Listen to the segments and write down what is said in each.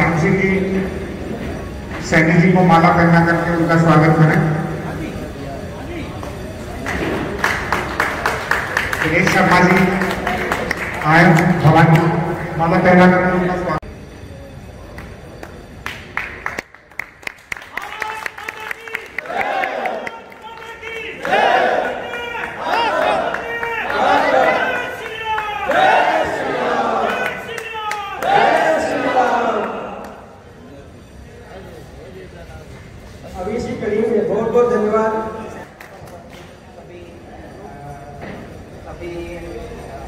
श्याम सिंह जी सैनी जी को माला पहना करके उनका स्वागत करें। दिनेश शर्मा जी आए भवानी माला पहना करके उनका स्वागत अभी इसी कड़ी में बहुत बहुत धन्यवाद अभी अभी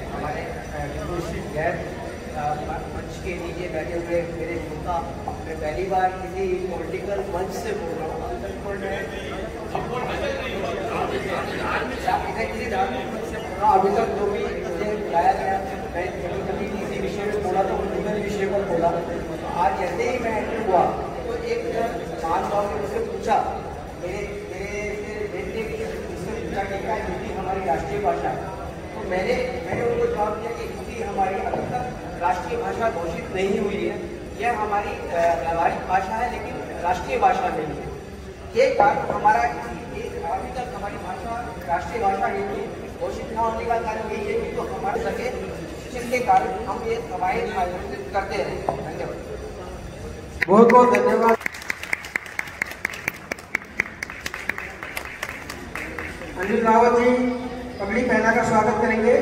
हमारे विभूषित गैर मंच के नीचे बैठे हुए मेरे नेता मैं पहली बार किसी पॉलिटिकल मंच से बोल रहा हूँ इधर किसी धार्मिक मंच से बोल रहा हूँ अभी तक जो भी मुझे बुलाया गया मैं कभी कभी किसी विषय में बोला तो उन्होंने विषय पर बोला आज जैसे ही मैं एंटर हुआ तो एक मान साहब ने मुझसे पूछा मेरे मेरे मेरे बेटे ने मुझसे पूछा कि क्या हिंदी हमारी राष्ट्रीय भाषा है तो मैंने मैंने उनको जवाब दिया कि हिंदी हमारी अभी तक राष्ट्रीय भाषा घोषित नहीं हुई है। यह हमारी व्यावहारिक भाषा है, लेकिन राष्ट्रीय भाषा नहीं है। ये कारण हमारा अभी तक हमारी भाषा, राष्ट्रीय भाषा नहीं हिंदी घोषित न होने का कारण यही है कि तो हमारे सके जिसके कारण हम ये कवायद आयोजित करते हैं। धन्यवाद। बहुत बहुत धन्यवाद। अनिल रावत जी, पगड़ी पहना का स्वागत करेंगे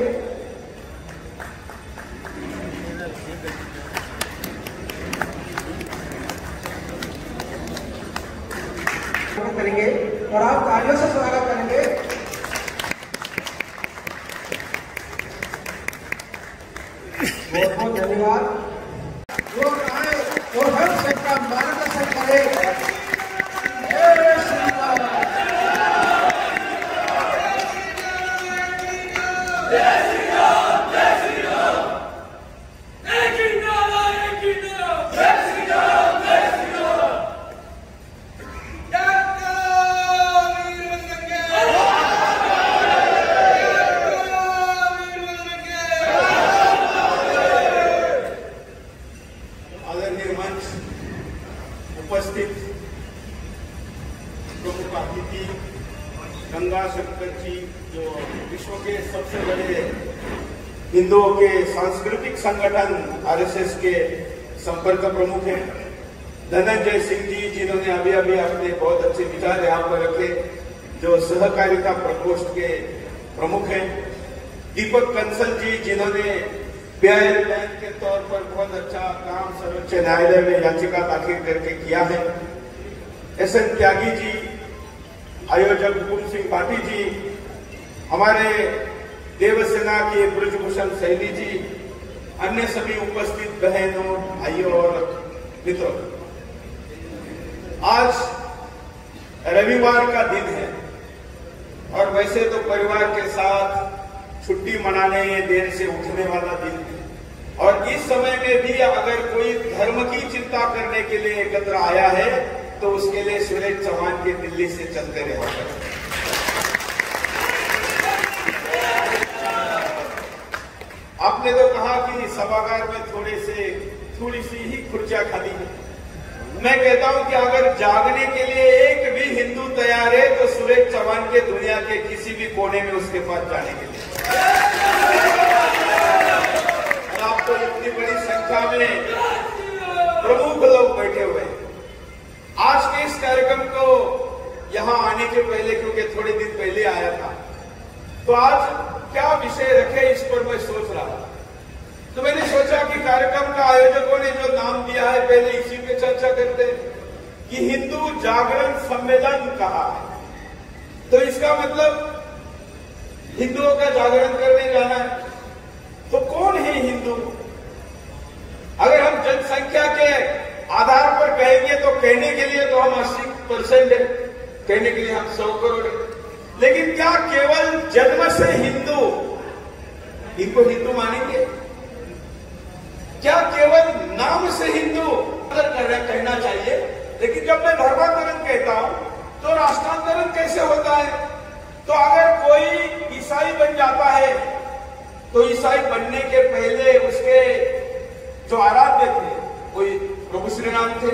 स्वागत करेंगे और आप तालियों से स्वागत करेंगे बहुत बहुत धन्यवाद जो आए और हर सबका मार्गदर्शन करे जय श्री राम। आदरणीय मंच उपस्थित प्रमुख अतिथि गंगा शंकर जी जो विश्व के सबसे बड़े हिंदुओं के सांस्कृतिक संगठन आरएसएस के संपर्क प्रमुख हैं धनंजय सिंह जी जिन्होंने अभी अभी अपने बहुत अच्छे विचार यहाँ पर रखे जो सहकारिता प्रकोष्ठ के प्रमुख हैं दीपक कंसल जी, जिन्होंने बैंक के तौर पर बहुत अच्छा काम सर्वोच्च न्यायालय में याचिका दाखिल करके किया है। एस एन त्यागी जी, आयोजक हुकुम सिंह पाठी जी, हमारे देवसेना के ब्रजभूषण सैनी जी, अन्य सभी उपस्थित बहनों, भाइयों और मित्रों, आज रविवार का दिन है। और वैसे तो परिवार के साथ छुट्टी मनाने ये देर से उठने वाला दिन और इस समय में भी अगर कोई धर्म की चिंता करने के लिए एकत्र आया है तो उसके लिए सुरेश चौहान के दिल्ली से चलते रहे आपने तो कहा कि सभागार में थोड़े से, थोड़ी सी ही खुर्चियाँ खाली है। मैं कहता हूँ कि अगर जागने के लिए एक भी हिंदू तैयार है तो सुरेश चौहान के दुनिया के किसी भी कोने में उसके पास जाने के लिए। और आप तो इतनी बड़ी संख्या में प्रमुख लोग बैठे हुए आज के इस कार्यक्रम को यहाँ आने के पहले, क्योंकि थोड़े दिन पहले आया था तो आज क्या विषय रखे इस पर मैं सोच रहा था तो मैंने सोचा कि कार्यक्रम का आयोजकों ने जो नाम दिया है, पहले इसी पे चर्चा करते हैं कि हिंदू जागरण सम्मेलन कहा है? तो इसका मतलब हिंदुओं का जागरण करने जाना है। तो कौन है हिंदू? अगर हम जनसंख्या के आधार पर कहेंगे तो कहने के लिए तो हम 80 परसेंट है। कहने के लिए हम सौ करोड़ है। लेकिन क्या केवल जन्म से हिंदू, इनको हिंदू मानेंगे? क्या केवल नाम से हिंदू अगर कर रहे कहना चाहिए? लेकिन जब मैं धर्मांतरण कहता हूँ तो राष्ट्रांतरण कैसे होता है? तो अगर कोई ईसाई बन जाता है तो ईसाई बनने के पहले उसके जो आराध्य थे, कोई प्रभु श्री राम थे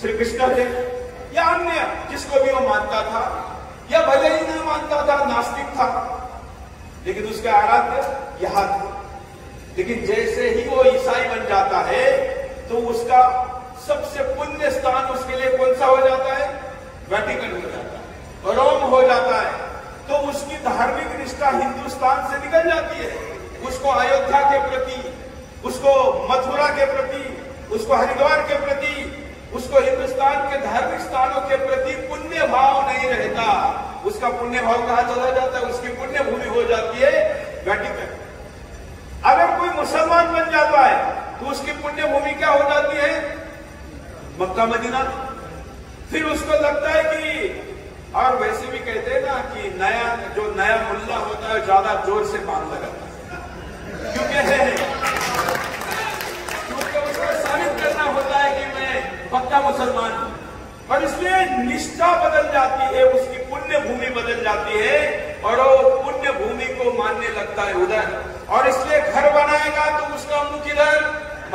श्री कृष्ण थे, या अन्य जिसको भी वो मानता था, या भले ही नहीं मानता था, नास्तिक था, लेकिन उसके आराध्य, यहाँ थे। लेकिन जैसे ही वो ईसाई बन जाता है तो उसका सबसे पुण्य स्थान उसके लिए कौन सा हो जाता है? वेटिकन हो जाता है रोम हो जाता है। तो उसकी धार्मिक निष्ठा हिंदुस्तान से निकल जाती है। उसको अयोध्या के प्रति, उसको मथुरा के प्रति, उसको हरिद्वार के प्रति, उसको हिंदुस्तान के धार्मिक स्थानों के प्रति पुण्य भाव नहीं रहता। उसका पुण्य भाव कहा चला जाता है? उसकी पुण्य भूमि हो जाती है वेटिकन कोई मुसलमान बन जाता है तो उसकी पुण्य भूमि क्या हो जाती है? Mecca, Medina. फिर उसको लगता है कि, और वैसे भी कहते हैं ना कि नया, जो नया मुल्ला होता है, ज़्यादा ज़ोर से बाँध लगाता है। क्योंकि क्योंकि उसको साबित करना होता है कि मैं पक्का मुसलमान हूँ। और इसलिए निष्ठा बदल जाती है, उसकी पुण्य भूमि बदल जाती है, और वो पुण्य भूमि को मानने लगता है उधर। और इसलिए घर बनाएगा तो उसका मुख इधर,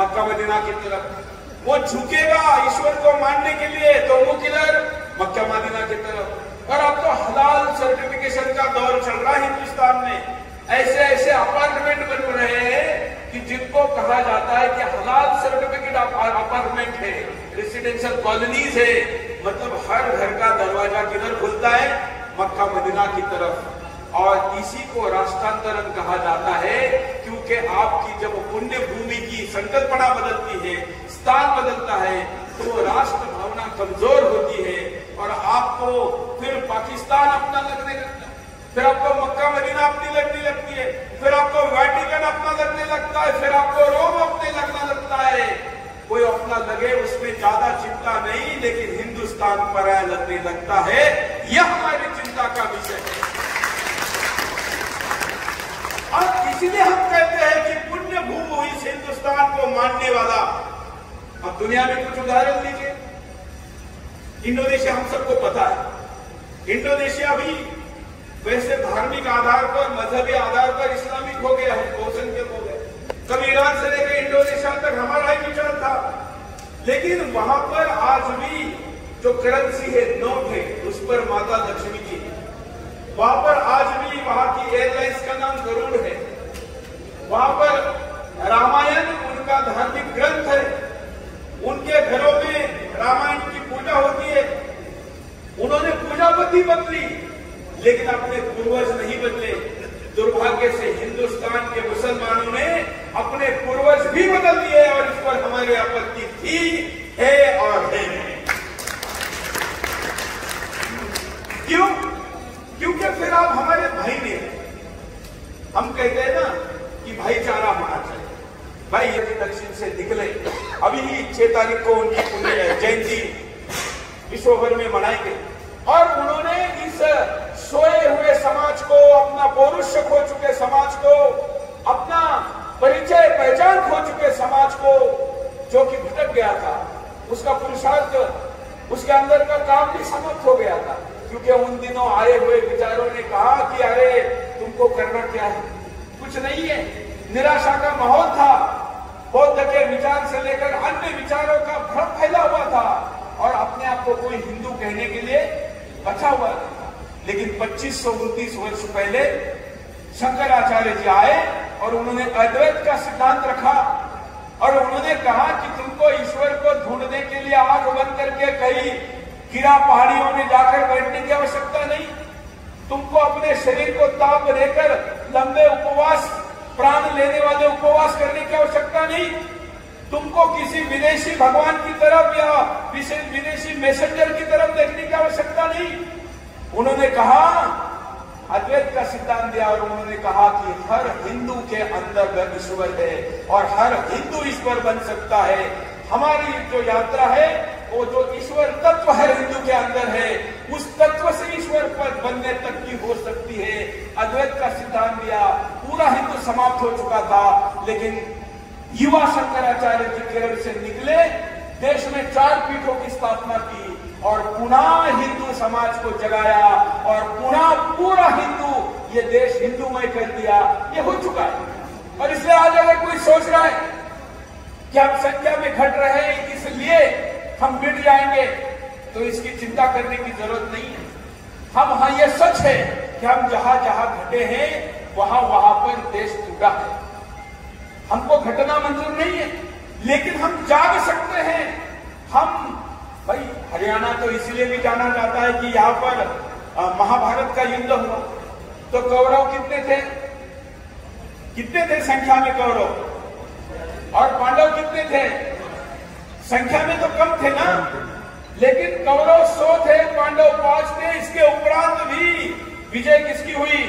मक्का मदीना की तरफ़। वो झुकेगा ईश्वर को मानने के लिए तो मुख इधर, मक्का मदीना की तरफ़। और अब तो हलाल सर्टिफिकेशन का दौर चल रहा है हिंदुस्तान में। ऐसे ऐसे अपार्टमेंट बन रहे हैं कि जिनको कहा जाता है कि हलाल सर्टिफिकेट अपार्टमेंट है रेसिडेंशियल कॉलोनीज है। मतलब हर घर का दरवाज़ा किधर खुलता है? मक्का मदीना की तरफ़। और इसी को राष्ट्रांतरण कहा जाता है, क्योंकि आपकी जब पुण्य भूमि की संकल्पना बदलती है, स्थान बदलता है तो राष्ट्र भावना कमज़ोर होती है और आपको फिर पाकिस्तान अपना लगने लगता है। फिर आपको मक्का मदीना अपनी लगने लगती है, फिर आपको वैटिकन अपना लगने लगता है, फिर आपको रोम अपने लगना लगता है। कोई अपना लगे, उसमें ज़्यादा चिंता नहीं, लेकिन हिंदुस्तान पर लगने लगता है। यह हमारी चिंता का विषय है और इसलिए हम कहते हैं कि पुण्य भूमि हुई इस हिंदुस्तान को मानने वाला। अब दुनिया में कुछ उदाहरण लीजिए इंडोनेशिया, हम सबको पता है। इंडोनेशिया भी वैसे धार्मिक आधार पर, मजहबी आधार पर इस्लामिक हो गया है बहुसंख्यक हो गया। कभी ईरान से लेकर इंडोनेशिया तक हमारा ही विचार था। लेकिन वहाँ पर आज भी जो करेंसी है नोट है, उस पर माता लक्ष्मी है वहाँ पर आज भी वहाँ की एयरलाइंस का नाम गरुड़ है। वहाँ पर रामायण, उनका धार्मिक ग्रंथ है। उनके घरों में रामायण की पूजा होती है। उन्होंने पूजा पद्धति बदली, लेकिन अपने पूर्वज नहीं बदले। दुर्भाग्य से हिंदुस्तान के मुसलमानों ने अपने पूर्वज भी बदल दिए और इस पर हमारी आपत्ति थी है और है। क्यों? क्योंकि फिर आप हमारे भाई ने हम कहते हैं ना कि भाईचारा होना चाहिए भाई यदि दक्षिण से निकले। अभी ही छह तारीख को उनकी पुण्य जयंती विश्वभर में मनाई गई और उन्होंने इस सोए हुए समाज को, अपना पौरुष्य खो चुके समाज को, अपना परिचय पहचान खो चुके समाज को, जो कि भटक गया था, उसका पुरुषार्थ, उसके अंदर का काम भी समाप्त हो गया था। क्योंकि उन दिनों आए हुए विचारों ने कहा कि अरे, तुमको करना क्या है? कुछ नहीं है। निराशा का माहौल था। बौद्ध के विचार से लेकर अन्य विचारों का भ्रम फैला हुआ था और अपने आप को कोई हिंदू कहने के लिए बचा हुआ था। लेकिन पच्चीस सौ उनतीस वर्ष पहले शंकराचार्य जी आए और उन्होंने अद्वैत का सिद्धांत रखा और उन्होंने कहा कि तुमको ईश्वर को ढूँढने के लिए आग बंद करके कई गिरा पहाड़ियों में जाकर बैठने की आवश्यकता नहीं। तुमको अपने शरीर को ताप देकर लंबे उपवास, प्राण लेने वाले उपवास करने की आवश्यकता नहीं। तुमको किसी विदेशी भगवान की तरफ़ या विदेशी मैसेंजर की तरफ़ देखने की आवश्यकता नहीं। उन्होंने कहा, अद्वैत का सिद्धांत दिया और उन्होंने कहा कि हर हिंदू के अंदर ईश्वर है और हर हिंदू ईश्वर बन सकता है। हमारी जो यात्रा है, वो जो ईश्वर तत्व हर हिंदू के अंदर है। उस तत्व से ईश्वर पद बनने तक की हो सकती है। अद्वैत का सिद्धांत दिया, पूरा हिंदू समाप्त हो चुका था, लेकिन युवा शंकराचार्य जी केरल से निकले, देश में चार पीठों की स्थापना की और पुनः हिंदू समाज को जगाया और पुनः पूरा हिंदू, ये देश हिंदूमय कर दिया। ये हो चुका है। और इसलिए आज अगर कोई सोच रहा है कि हम संख्या में घट रहे हैं, इसलिए हम मिट जाएँगे। तो इसकी चिंता करने की ज़रूरत नहीं है। हम हाँ ये सच है कि हम जहाँ जहाँ घटे हैं, वहाँ वहाँ पर देश टूटा है। हमको घटना मंजूर नहीं है, लेकिन हम जाग सकते हैं। हम, भाई, हरियाणा तो इसलिए भी जाना जाता है कि यहाँ पर महाभारत का युद्ध हुआ। तो कौरव कितने थे? कितने थे संख्या में कौरव? और पांडव कितने थे? संख्या में तो कम थे ना। लेकिन कौरव सौ थे पांडव पाँच थे इसके उपरांत भी विजय किसकी हुई?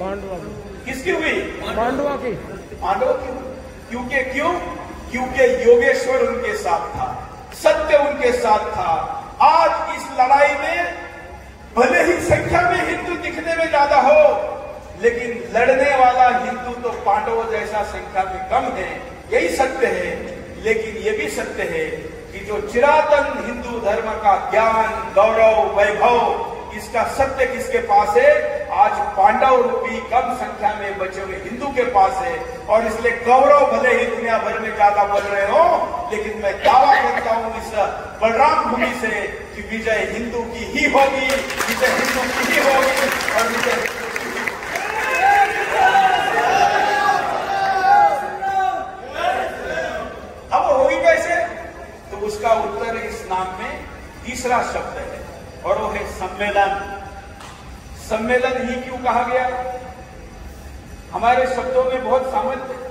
पांडवा किसकी हुई? पांडवा की। पांडव की। क्योंकि क्यों? क्योंकि योगेश्वर उनके साथ था सत्य उनके साथ था। आज इस लड़ाई में भले ही संख्या में हिंदू दिखने में ज़्यादा हो लेकिन लड़ने वाला हिंदू तो पांडवों जैसा संख्या में कम है यही सत्य है। लेकिन ये भी सत्य है जो चिरातन हिंदू धर्म का ज्ञान, गौरव, वैभव, इसका सत्य किसके पास है? आज पांडव रूपी कम संख्या में बचे हुए हिंदू के पास है और इसलिए गौरव भले ही दुनिया भर में ज़्यादा बोल रहे हो, लेकिन मैं दावा करता हूँ इस बलराम भूमि से कि विजय हिंदू की ही होगी, विजय हिंदू की ही होगी और विजय अब होगी कैसे तो उसका उत्तर इस नाम में तीसरा शब्द है, और वो है सम्मेलन। सम्मेलन ही क्यों कहा गया? हमारे शब्दों में बहुत सामर्थ्य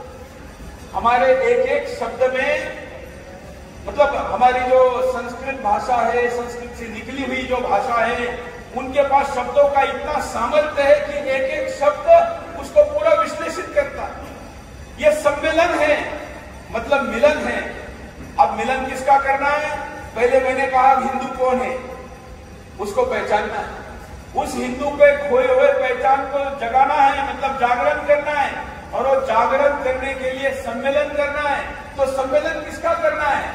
हमारे एक एक शब्द में मतलब हमारी जो संस्कृत भाषा है, संस्कृत से निकली हुई जो भाषा है, उनके पास शब्दों का इतना सामर्थ्य है कि एक एक शब्द उसको पूरा विश्लेषित करता है। ये सम्मेलन है मतलब मिलन है। अब मिलन किसका करना है? पहले मैंने कहा हिंदू कौन है? उसको पहचानना है। उस हिंदू के खोए हुए पहचान को जगाना है मतलब जागरण करना है। और वो जागरण करने के लिए सम्मेलन करना है। तो सम्मेलन किसका करना है?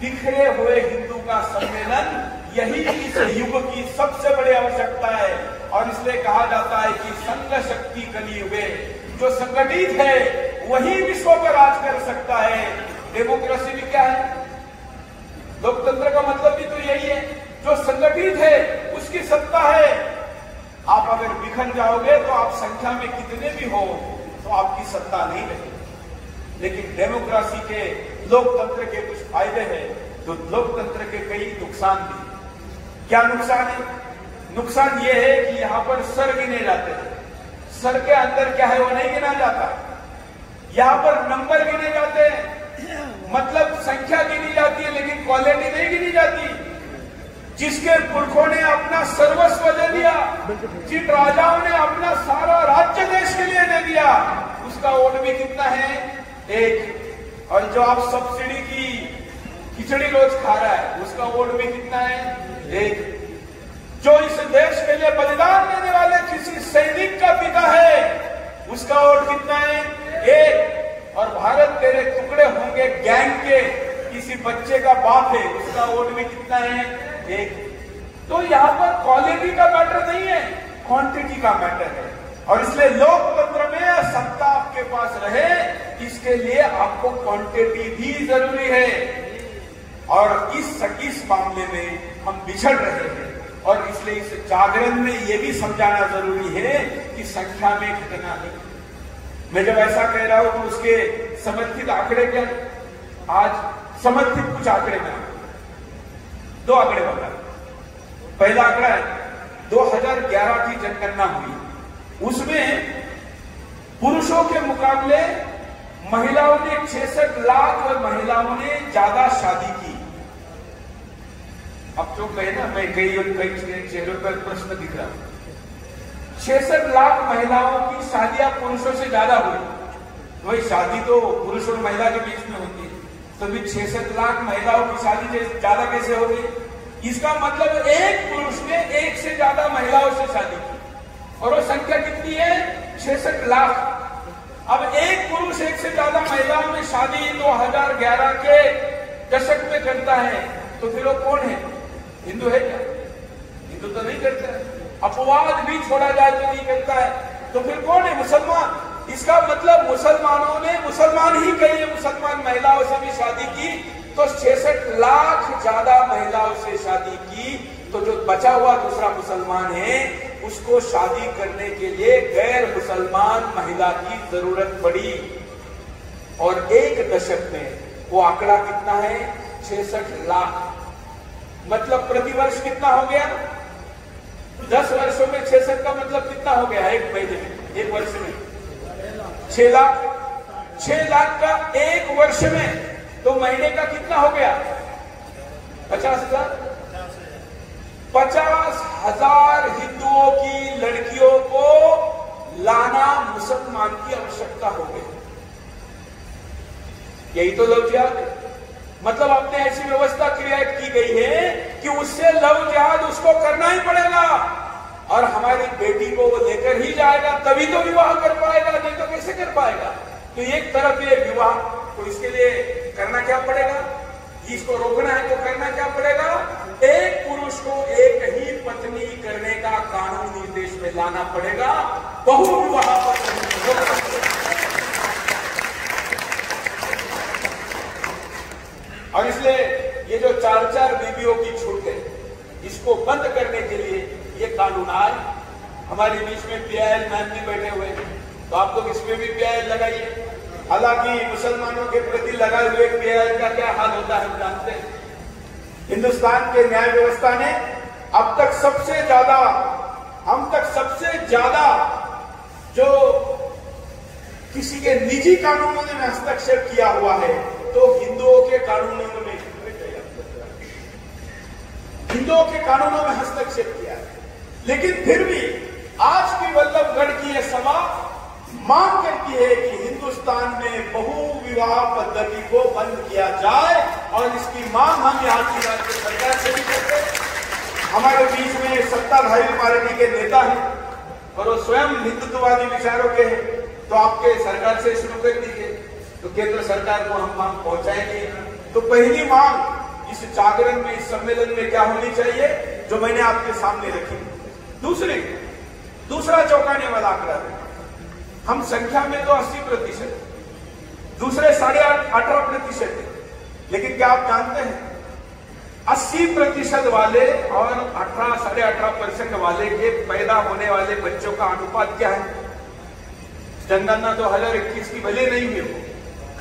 बिखरे हुए हिंदू का सम्मेलन। यही इस युग की सबसे बड़ी आवश्यकता है। और इसलिए कहा जाता है कि संघ शक्ति कली हुए जो संगठित है, वही विश्व पर राज कर सकता है। डेमोक्रेसी भी क्या है? लोकतंत्र का मतलब भी तो यही है, जो संगठित है, उसकी सत्ता है। आप अगर बिखर जाओगे तो आप संख्या में कितने भी हो तो आपकी सत्ता नहीं रहेगी। लेकिन डेमोक्रेसी के, लोकतंत्र के कुछ फ़ायदे हैं तो लोकतंत्र के कई नुकसान भी क्या नुकसान है? नुकसान ये है कि यहाँ पर सर गिने जाते हैं। सर के अंदर क्या है, वो नहीं गिना जाता। यहाँ पर नंबर गिने जाते हैं। मतलब संख्या गिनी जाती है, लेकिन क्वालिटी नहीं गिनी जाती। जिसके पुरखों ने अपना सर्वस्व दे दिया, जिन राजाओं ने अपना सारा राज्य देश के लिए दे दिया, उसका वोट भी कितना है? एक। और जो आप सब्सिडी की खिचड़ी रोज खा रहा है, उसका वोट भी कितना है? एक। जो इस देश के लिए बलिदान देने वाले किसी सैनिक का पिता है, उसका वोट कितना है? एक। और भारत तेरे टुकड़े होंगे गैंग के। किसी बच्चे का बाप है, उसका वोट भी कितना है? एक। तो यहाँ पर क्वालिटी का मैटर नहीं है क्वांटिटी का मैटर है। और इसलिए लोकतंत्र में सत्ता आपके पास रहे, इसके लिए आपको क्वांटिटी भी ज़रूरी है। और इस इस मामले में हम बिछड़ रहे हैं। और इसलिए इस जागरण में यह भी समझाना ज़रूरी है कि संख्या में घटना नहीं मैं जब ऐसा कह रहा हूँ तो उसके समर्थित आंकड़े क्या आज समर्थित कुछ आंकड़े में दो आंकड़े बता पहला आंकड़ा है 2011 की जनगणना हुई। उसमें पुरुषों के मुकाबले महिलाओं ने छिसठ लाख और महिलाओं ने ज़्यादा शादी की। अब जो कहे ना, मैं कई कई चेहरों पर प्रश्न दिख रहा हूँ। छिसठ लाख महिलाओं की शादियाँ पुरुषों से ज़्यादा हुई। वही शादी तो पुरुष और महिला के बीच में होती है। तो भी छिसठ लाख महिलाओं की शादी ज़्यादा कैसे होगी इसका मतलब एक पुरुष ने एक से ज़्यादा महिलाओं से शादी की। और वो संख्या कितनी है? छसठ लाख। अब एक पुरुष एक से ज़्यादा महिलाओं में शादी 2011 के दशक में करता है तो फिर वो कौन है? हिंदू है क्या? हिंदू तो नहीं करता। अपवाद भी छोड़ा जाए तो नहीं करता है। तो फिर कौन है मुसलमान? इसका मतलब मुसलमानों ने मुसलमान ही कहिए मुसलमान महिलाओं से भी शादी की तो 66 लाख ज़्यादा महिलाओं से शादी की तो जो बचा हुआ दूसरा मुसलमान है, उसको शादी करने के लिए गैर मुसलमान महिला की ज़रूरत पड़ी। और एक दशक में वो आंकड़ा कितना है? छसठ लाख। मतलब प्रतिवर्ष कितना हो गया? दस वर्षों में छिसठ का मतलब कितना हो गया एक महीने में? एक वर्ष में। छह लाख छह लाख का एक वर्ष में तो महीने का कितना हो गया? पचास हज़ार। पचास हज़ार हिंदुओं की लड़कियों को लाना मुसलमान की आवश्यकता हो गई। यही तो लव मतलब आपने ऐसी व्यवस्था क्रिएट की गई है कि उससे लव जिहाद उसको करना ही पड़ेगा। और हमारी बेटी को वो लेकर ही जाएगा, तभी तो विवाह कर पाएगा, नहीं तो कैसे कर पाएगा? तो एक तरफ़ ये विवाह तो इसके लिए करना क्या पड़ेगा? इसको रोकना है तो करना क्या पड़ेगा? एक पुरुष को एक ही पत्नी करने का कानून इस देश में लाना पड़ेगा। बहु विवाह पर और इसलिए ये जो चार चार बीवियों की छूट है, इसको बंद करने के लिए ये कानून आज हमारे बीच में पीआईएल मैम भी बैठे हुए हैं। तो आप लोग इसमें भी पीआईएल लगाइए। हालाँकि मुसलमानों के प्रति लगाए हुए पीआईएल का क्या हाल होता है, हम जानते हैं। हिंदुस्तान के न्याय व्यवस्था ने अब तक सबसे ज़्यादा, हम तक सबसे ज़्यादा जो किसी के निजी कानूनों में हस्तक्षेप किया हुआ है तो हिंदुओं के कानूनों में हिंदुओं के कानूनों में हस्तक्षेप किया है। लेकिन फिर भी आज भी वल्लभगढ़ की यह सभा मांग करती है कि हिंदुस्तान में बहु विवाह पद्धति को बंद किया जाए और इसकी मांग हम यहाँ की राज्य सरकार से भी करते हमारे बीच में सत्ताधारी पार्टी के नेता हैं और वो स्वयं हिंदुत्ववादी विचारों के हैं। तो आपके सरकार से शुरू कर दीजिए। तो केंद्र सरकार को हम मांग पहुंचाएँगे। तो पहली मांग इस जागरण में, इस सम्मेलन में क्या होनी चाहिए, जो मैंने आपके सामने रखी। दूसरी, दूसरा चौंकाने वाला आंकड़ा है। हम संख्या में तो 80 प्रतिशत, दूसरे साढ़े अठारह प्रतिशत है। लेकिन क्या आप जानते हैं 80 प्रतिशत वाले और अठारह, साढ़े अठारह परसेंट वाले के पैदा होने वाले बच्चों का अनुपात क्या है? जनगणना दो हज़ार इक्कीस की भले नहीं हुई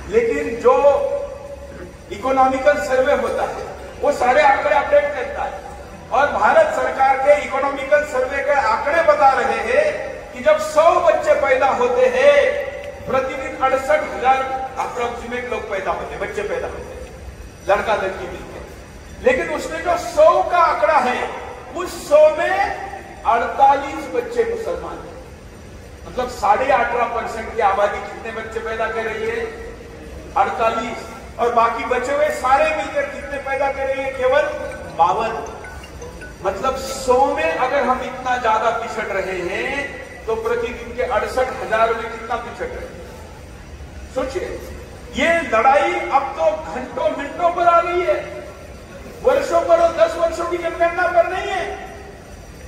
लेकिन जो इकोनॉमिकल सर्वे होता है वो सारे आंकड़े अपडेट करता है। और भारत सरकार के इकोनॉमिकल सर्वे के आंकड़े बता रहे हैं कि जब 100 बच्चे पैदा होते हैं, प्रतिदिन अड़सठ हज़ार अप्रोक्सीमेट लोग पैदा होते हैं, बच्चे पैदा होते हैं, लड़का लड़की मिलकर लेकिन उसमें जो 100 का आंकड़ा है, उस 100 में 48 बच्चे मुसलमान हैं। मतलब साढ़े अठारह परसेंट की आबादी कितने बच्चे पैदा कर रही है? अड़तालीस। और बाकी बचे हुए सारे मिलकर कितने पैदा करेंगे? केवल बावन। मतलब सौ में अगर हम इतना ज़्यादा पिछड़ रहे हैं तो प्रतिदिन के अड़सठ हज़ार में कितना पिछड़ रहे सोचिए, ये लड़ाई अब तो घंटों मिनटों पर आ गई है। वर्षों पर और दस वर्षों की जनगणना पर नहीं है।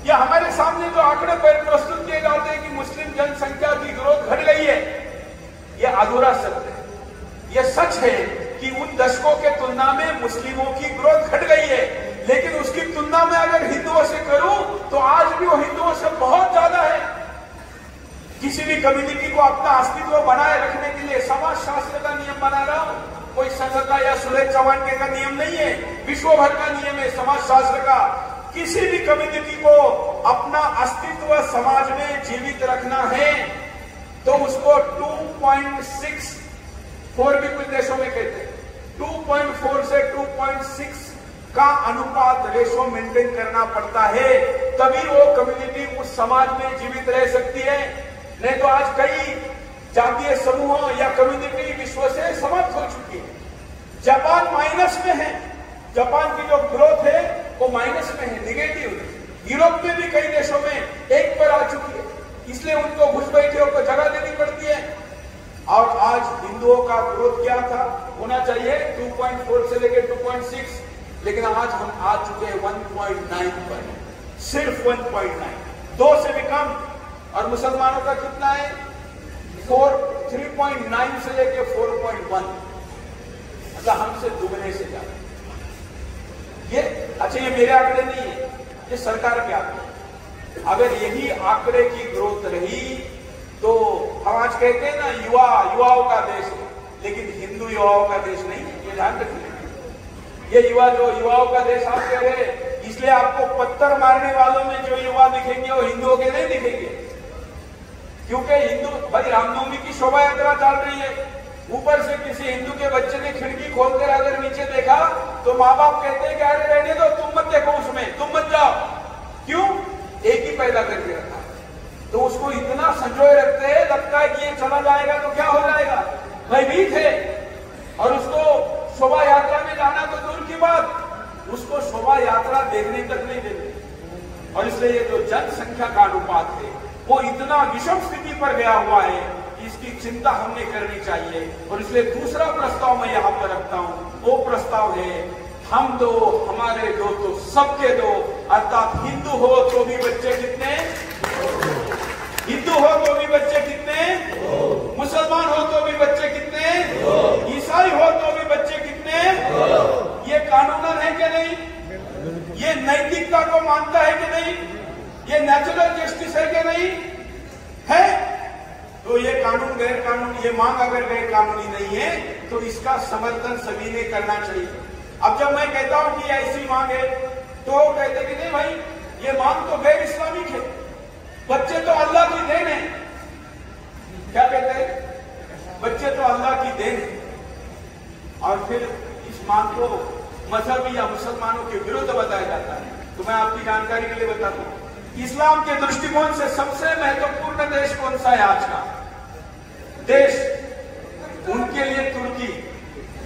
या हमारे सामने जो आंकड़े पर प्रस्तुत किए जाते हैं कि मुस्लिम जनसंख्या की ग्रोथ घट गई है। यह अधूरा सत्य है। यह सच है। कि उन दशकों के तुलना में मुस्लिमों की ग्रोथ घट गई है। लेकिन उसकी तुलना में अगर हिंदुओं से करूँ तो आज भी वो हिंदुओं से बहुत ज़्यादा है। किसी भी कम्युनिटी को अपना अस्तित्व बनाए रखने के लिए समाज शास्त्र का नियम बना रहा हूँ। कोई संघ का या सुरेश चौहान के का नियम नहीं है। विश्व भर का नियम है समाज शास्त्र का। किसी भी कम्युनिटी को अपना अस्तित्व समाज में जीवित रखना है तो उसको 2.6 फोर भी कुछ देशों में कहते हैं। 2.4 से 2.6 का अनुपात रेशो मेंटेन करना पड़ता है, तभी वो कम्युनिटी उस समाज में जीवित रह सकती है। नहीं तो आज कई जातीय समूहों या कम्युनिटी विश्व से समाप्त हो चुकी है। जापान माइनस में है। जापान की जो ग्रोथ है, वो माइनस में है निगेटिव यूरोप में भी कई देशों में एक पर आ चुकी है। इसलिए उनको घुसपैठियों को जगह देनी पड़ती है। और आज हिंदुओं का ग्रोथ क्या था? होना चाहिए 2.4 से लेकर 2.6 लेकिन आज हम आ चुके हैं 1.9 पर। सिर्फ़ 1.9 दो से भी कम। और मुसलमानों का कितना है? फोर थ्री पॉइंट नाइन से लेके फोर पॉइंट वन मतलब हमसे दुगने से ज़्यादा। ये अच्छा ये मेरे आंकड़े नहीं है। ये सरकार के आंकड़े अगर यही आंकड़े की ग्रोथ रही तो हम आज कहते हैं ना, युवा, युवाओं का देश है। लेकिन हिंदू युवाओं का देश नहीं, ये ध्यान रखिए। ये युवा जो युवाओं का देश आप कह रहे इसलिए आपको पत्थर मारने वालों में जो युवा दिखेंगे, वो हिंदुओं के नहीं दिखेंगे। क्योंकि हिंदू, भाई रामनवमी की शोभा यात्रा चल रही है। ऊपर से किसी हिंदू के बच्चे ने खिड़की खोलकर अगर नीचे देखा तो माँ बाप कहते हैं कि, अरे रहने दो, तुम मत देखो उसमें, तुम मत जाओ। क्यों? एक ही पैदा करके रखा। तो उसको इतना संजोए रखते हैं, लगता है कि ये चला जाएगा तो क्या हो भयभीत है। और उसको शोभा यात्रा में जाना तो दूर की बात। उसको शोभा यात्रा देखने तक नहीं देते। और इसलिए ये जो जनसंख्या का अनुपात है, वो इतना विषम स्थिति पर गया हुआ है कि इसकी चिंता हमने करनी चाहिए। और इसलिए दूसरा प्रस्ताव मैं यहाँ पर रखता हूँ। वो प्रस्ताव है, हम दो, हमारे दो तो सबके दो, अर्थात हिंदू हो तो भी बच्चे कितने? हिंदू हो तो भी बच्चे कितने मुसलमान हो तो भी बच्चे कितने ईसाई हो तो भी बच्चे कितने? ये कानूनन है कि नहीं? ये नैतिकता को मानता है कि नहीं? ये नेचुरल जस्टिस है कि नहीं? है? तो ये कानून गैर कानून ये मांग अगर गैर कानूनी नहीं है तो इसका समर्थन सभी ने करना चाहिए। अब जब मैं कहता हूँ कि ऐसी मांग है तो कहते कि नहीं भाई, ये मांग तो गैर इस्लामिक है। बच्चे तो अल्लाह की देन है। क्या कहते हैं? बच्चे तो अल्लाह की देन है। और फिर इस मांग को मजहबी या मुसलमानों के विरुद्ध बताया जाता है। तो मैं आपकी जानकारी के लिए बताता हूँ इस्लाम के दृष्टिकोण से सबसे महत्वपूर्ण देश कौन सा है आज का? देश। उनके लिए तुर्की।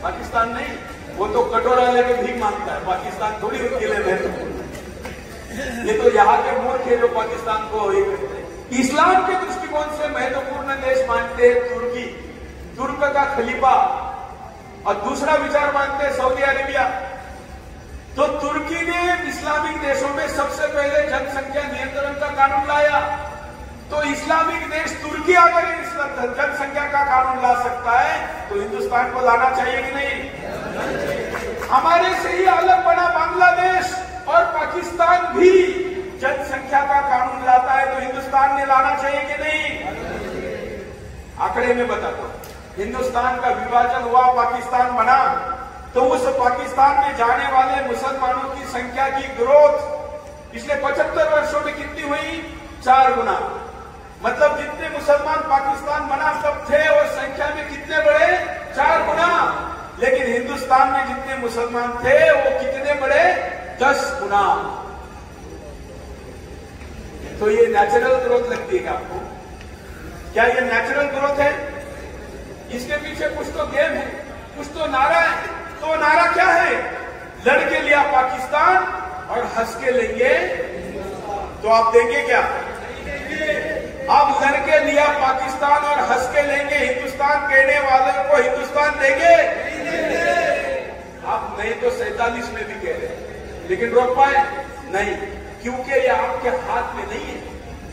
पाकिस्तान नहीं, वो तो कटोरा लेके भीख माँगता है। पाकिस्तान थोड़ी उनके लिए महत्वपूर्ण। ये तो यहाँ के मूर्ख है जो पाकिस्तान को इस्लाम के दृष्टिकोण से महत्वपूर्ण देश मानते हैं तुर्की। तुर्क का खलीफा और दूसरा विचार मानते हैं सऊदी अरेबिया। तो तुर्की ने इस्लामिक देशों में सबसे पहले जनसंख्या नियंत्रण का कानून लाया। तो इस्लामिक देश तुर्की अगर जनसंख्या का कानून ला सकता है तो हिंदुस्तान को लाना चाहिए कि नहीं? हमारे से ही अलग बना बांग्लादेश और पाकिस्तान भी जनसंख्या का कानून लाता है तो हिंदुस्तान ने लाना चाहिए कि नहीं? आंकड़े में बताता हिंदुस्तान का विभाजन हुआ, पाकिस्तान बना। तो उस पाकिस्तान में जाने वाले मुसलमानों की संख्या की ग्रोथ पिछले 75 वर्षों में कितनी हुई? चार गुना। मतलब जितने मुसलमान पाकिस्तान बना, सब थे और संख्या में कितने बड़े चार गुना। लेकिन हिंदुस्तान में जितने मुसलमान थे, वो कितने बड़े दस गुना। तो ये नेचुरल ग्रोथ लगती है आपको? क्या ये नेचुरल ग्रोथ है? इसके पीछे कुछ तो गेम है, कुछ तो नारा है। तो नारा क्या है? लड़के लिया पाकिस्तान और हंस के लेंगे। तो आप देंगे क्या? आप लड़के लिया पाकिस्तान और हंस के लेंगे, हिंदुस्तान कहने वाले को हिंदुस्तान देंगे। आप नहीं तो सैतालीस में भी कह रहे लेकिन रोक पाए। नहीं, क्योंकि ये आपके हाथ में नहीं है।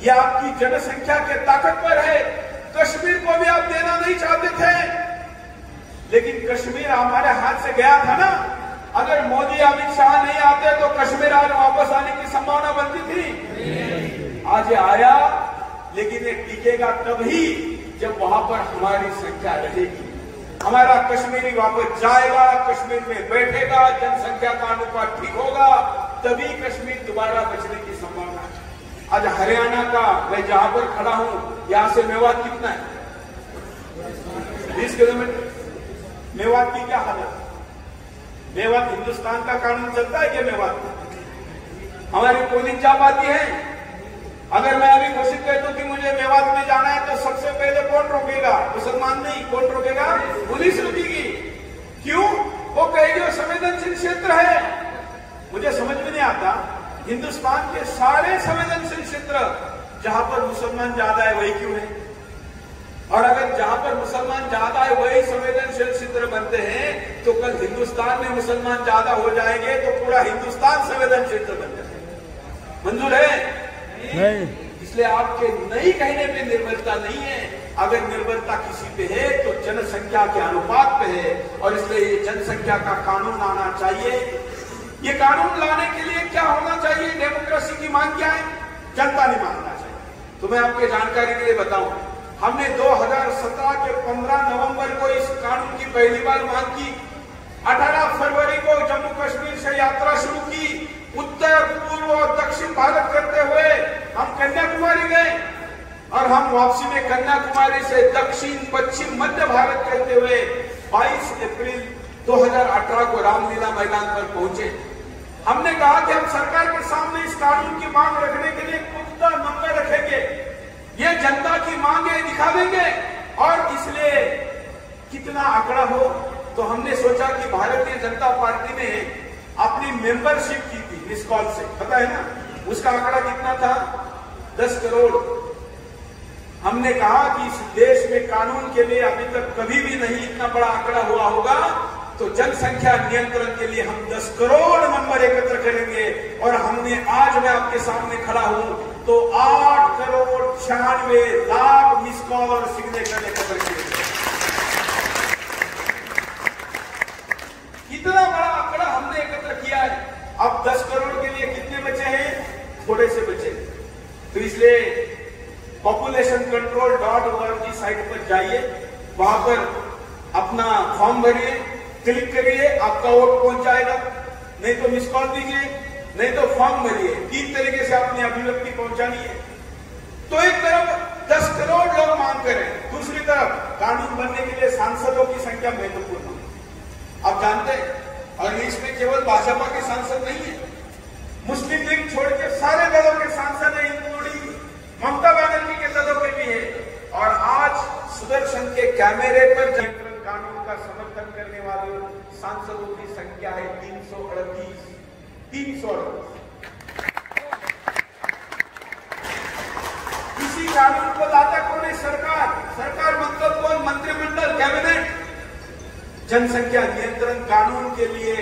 ये आपकी जनसंख्या के ताकत पर है। कश्मीर को भी आप देना नहीं चाहते थे। लेकिन कश्मीर हमारे हाथ से गया था ना। अगर मोदी अमित शाह नहीं आते तो कश्मीर आज वापस आने की संभावना बनती थी। आज आया, लेकिन ये टिकेगा तभी जब वहाँ पर हमारी संख्या रहेगी। हमारा कश्मीरी वापस जाएगा, कश्मीर में बैठेगा, जनसंख्या का अनुपात ठीक होगा, तभी कश्मीर दोबारा बचने की संभावना आज हरियाणा का मैं जहाँ पर खड़ा हूँ यहाँ से मेवात कितना है? बीस किलोमीटर। मेवात की क्या हालत? मेवात हिंदुस्तान का कानून चलता है क्या मेवात? हमारी पोलिंग जा पाती है। अगर मैं अभी घोषित कर दूँ कि मुझे मेवात में जाना है तो सबसे पहले कौन रोकेगा? मुसलमान नहीं, कौन रोकेगा? पुलिस रुकेगी। क्यों? वो कहेगी वो संवेदनशील क्षेत्र है। मुझे समझ में नहीं आता। हिंदुस्तान के सारे संवेदनशील क्षेत्र जहाँ पर मुसलमान ज़्यादा है वही क्यों है? और अगर जहाँ पर मुसलमान ज़्यादा है वही संवेदनशील क्षेत्र बनते हैं तो कल हिंदुस्तान में मुसलमान ज़्यादा हो जाएँगे तो पूरा हिंदुस्तान संवेदनशील क्षेत्र बन जाएगा। मंजूर है? नहीं। इसलिए आपके नहीं कहने पे निर्भरता नहीं है। अगर निर्भरता किसी पे है तो जनसंख्या के अनुपात पे है और इसलिए ये जनसंख्या का कानून आना चाहिए। ये कानून लाने के लिए क्या होना चाहिए? डेमोक्रेसी की मांग क्या है? जनता ने मांगना तो मैं आपके जानकारी के लिए बताऊँ। हमने 2017 के 15 नवंबर को इस कानून की पहली बार मांग की। 18 फरवरी को जम्मू कश्मीर से यात्रा शुरू की। उत्तर, पूर्व और दक्षिण भारत करते हुए हम कन्याकुमारी गए और हम वापसी में कन्याकुमारी से दक्षिण, पश्चिम, मध्य भारत करते हुए 22 अप्रैल 2018 को रामलीला मैदान पर पहुँचे। हमने कहा कि हम सरकार के सामने इस कानून की मांग रखने के लिए पुख्ता नंबर रखेंगे। ये जनता की मांगे दिखा देंगे और इसलिए कितना आंकड़ा हो तो हमने सोचा कि भारतीय जनता पार्टी ने अपनी मेंबरशिप की थी मिस कॉल से। पता है ना? उसका आंकड़ा कितना था? दस करोड़। हमने कहा कि इस देश में कानून के लिए अभी तक कभी भी नहीं इतना बड़ा आंकड़ा हुआ होगा। तो जनसंख्या नियंत्रण के लिए हम 10 करोड़ नंबर एकत्र करेंगे और हमने आज मैं आपके सामने खड़ा हूँ तो 8 करोड़ छियानवे लाख मिस कॉल और सिग्नेचर एकत्र किए इतना बड़ा आंकड़ा हमने एकत्र किया है? अब 10 करोड़ के लिए कितने बचे हैं? थोड़े से बचे। तो इसलिए population control dot org site पर जाइए, वहाँ पर अपना फॉर्म भरिए। क्लिक करिए, आपका वोट पहुँच जाएगा। नहीं तो मिस कॉल दीजिए नहीं तो फॉर्म भरिए। तीन तरीके से अपनी अभिव्यक्ति पहुंचानी है? तो एक तरफ़ 10 करोड़ लोग मांग करें दूसरी तरफ़ कानून बनने के लिए सांसदों की संख्या महत्वपूर्ण है। आप जानते हैं, और इसमें केवल भाजपा के सांसद नहीं है, मुस्लिम लीग छोड़ के सारे दलों के सांसद हैं इंक्लूडिंग ममता बनर्जी के दलों के भी है। और आज सुदर्शन के कैमरे पर नियंत्रण कानून का समर्थन करने वाले सांसदों की संख्या है तीन सौ अड़तीस। तीन सौ इसी कानून को लाता कौन है सरकार? सरकार मतलब कौन? मंत्रिमंडल, कैबिनेट। जनसंख्या नियंत्रण कानून के लिए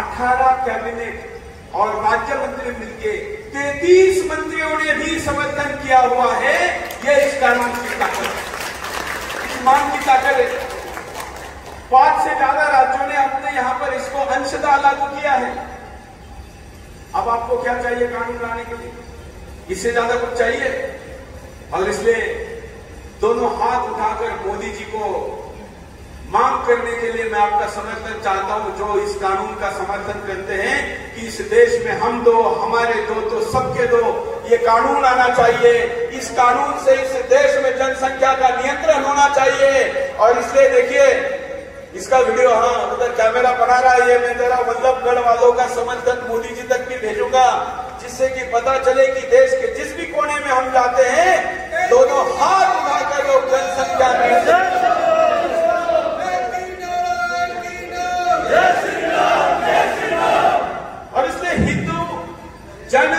18 कैबिनेट और राज्य मंत्री मिलके 33 मंत्रियों ने भी समर्थन किया हुआ है यह इस कानून की ताकत इस मांग की ताकत है। पाँच से ज़्यादा राज्यों ने अपने यहाँ पर इसको अंशतः लागू किया है। अब आपको क्या चाहिए कानून लाने के लिए? इससे ज़्यादा कुछ चाहिए? और इसलिए दोनों हाथ उठाकर मोदी जी को मांग करने के लिए मैं आपका समर्थन चाहता हूँ, जो इस कानून का समर्थन करते हैं कि इस देश में हम दो, हमारे दो तो सबके दो, ये कानून आना चाहिए। इस कानून से इस देश में जनसंख्या का नियंत्रण होना चाहिए। और इसलिए देखिए इसका वीडियो हाँ उधर कैमरा बना रहा है ये मैं जरा वल्लभगढ़ वालों का समर्थन मोदी जी तक भी भेजूँगा जिससे कि पता चले कि देश के जिस भी कोने में हम जाते हैं दोनों हाथ उठाकर लोग जनसंख्या और इसलिए हिंदू जन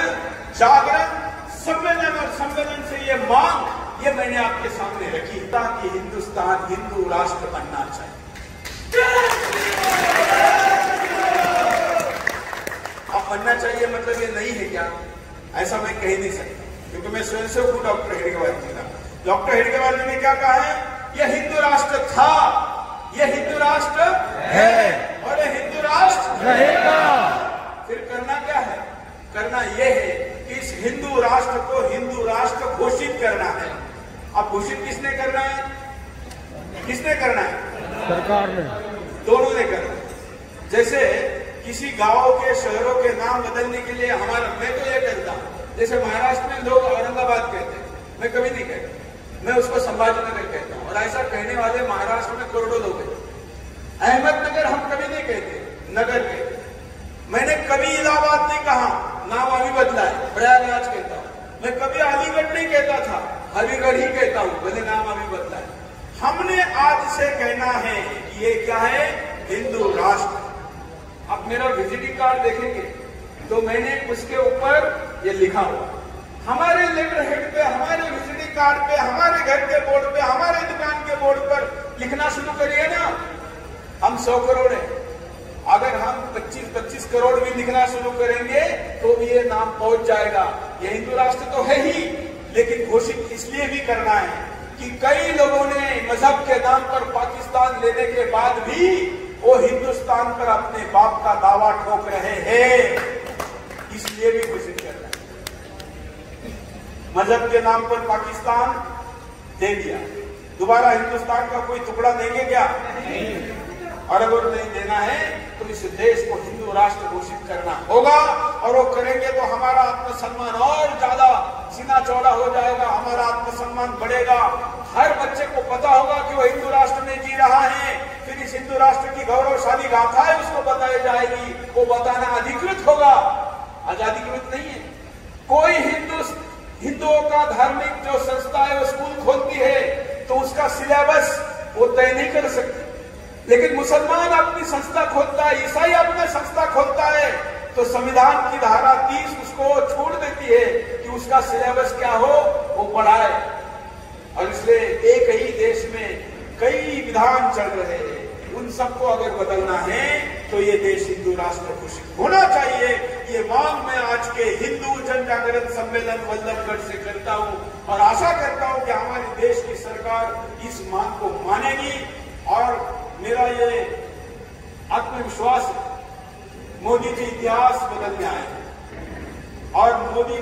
जागरण सम्मेलन और सम्मेलन से ये मांग ये मैंने आपके सामने रखी ताकि हिंदुस्तान हिंदू राष्ट्र बनना चाहिए। अब बनना चाहिए मतलब ये नहीं है क्या? ऐसा मैं कह नहीं सकता, क्योंकि मैं स्वयं से हूँ डॉक्टर हेडगेवार जी का। डॉक्टर हेडगेवार जी ने क्या कहा है? यह हिंदू राष्ट्र था, यह हिंदू राष्ट्र है, और यह हिंदू राष्ट्र रहेगा। फिर करना क्या है? करना यह है कि इस हिंदू राष्ट्र को हिंदू राष्ट्र घोषित करना है। अब घोषित किसने करना है? किसने करना है? सरकार ने। दोनों ने करना है जैसे किसी गाँव के, शहरों के नाम बदलने के लिए हमारा, मैं तो ये कहता जैसे महाराष्ट्र में लोग औरंगाबाद कहते हैं, मैं कभी नहीं कहता। मैं उसको संभाजीनगर कहता हूँ। और ऐसा कहने वाले महाराष्ट्र में करोड़ों लोग हैं। अहमदनगर हम कभी नहीं कहते, नगर कहते मैंने कभी इलाहाबाद नहीं कहा, नाम अभी बदला है, प्रयागराज कहता हूँ। मैं कभी अलीगढ़ नहीं कहता था अलीगढ़ ही कहता हूँ, भले नाम अभी बदला है। हमने आज से कहना है कि ये क्या है? हिंदू राष्ट्र। अब मेरा विजिटिंग कार्ड देखेंगे तो मैंने उसके ऊपर ये लिखा हुआ। हमारे लेटर हेड पे, हमारे विजिटिंग कार्ड पे, हमारे घर के बोर्ड पे, हमारे दुकान के बोर्ड पर लिखना शुरू करिए ना। हम सौ करोड़ है। अगर हम 25-25 करोड़ भी लिखना शुरू करेंगे तो भी ये नाम पहुँच जाएगा। ये हिंदू राष्ट्र तो है ही, लेकिन घोषित इसलिए भी करना है कि कई लोगों ने मज़हब के नाम पर पाकिस्तान लेने के बाद भी वो हिंदुस्तान पर अपने बाप का दावा ठोक रहे हैं। इसलिए भी घोषित कर रहे मज़हब के नाम पर पाकिस्तान दे दिया। दोबारा हिंदुस्तान का कोई टुकड़ा देंगे क्या? और अगर नहीं देना है तो इस देश को हिंदू राष्ट्र घोषित करना होगा, और वो करेंगे तो हमारा आत्मसम्मान और ज़्यादा सीना चौड़ा हो जाएगा, हमारा आत्मसम्मान बढ़ेगा। हर बच्चे को पता होगा कि वो हिंदू राष्ट्र में जी रहा है, फिर इस हिंदू राष्ट्र की गौरवशाली गाथाएँ उसको बताई जाएगी, वो बताना अधिकृत होगा। अजाधिकृत नहीं है। कोई हिंदू, हिंदुओं का धार्मिक जो संस्था है, वो स्कूल खोलती है तो उसका सिलेबस वो तय नहीं कर सकती। लेकिन मुसलमान अपनी संस्था खोलता है, ईसाई अपना संस्था खोलता है तो संविधान की धारा 30 उसको छोड़ देती है कि उसका सिलेबस क्या हो, वो पढ़ाए। और इसलिए एक ही देश में कई विधान चल रहे हैं। उन सबको अगर बदलना है तो ये देश हिंदू राष्ट्र घोषित होना चाहिए। ये मांग मैं आज के हिंदू जन जागरण सम्मेलन वल्लभगढ़ से करता हूँ और आशा करता हूँ कि हमारे देश की सरकार इस मांग को मानेगी और मेरा ये आत्मविश्वास मोदी जी इतिहास बदलने आए और मोदी